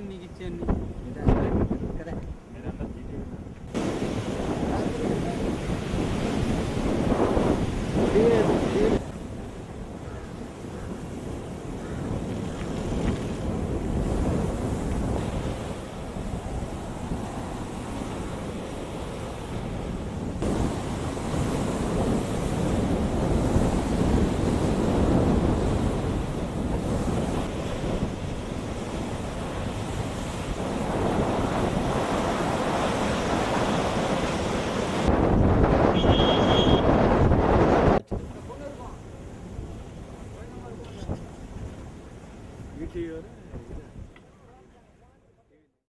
नहीं की चेन्नई kia đó.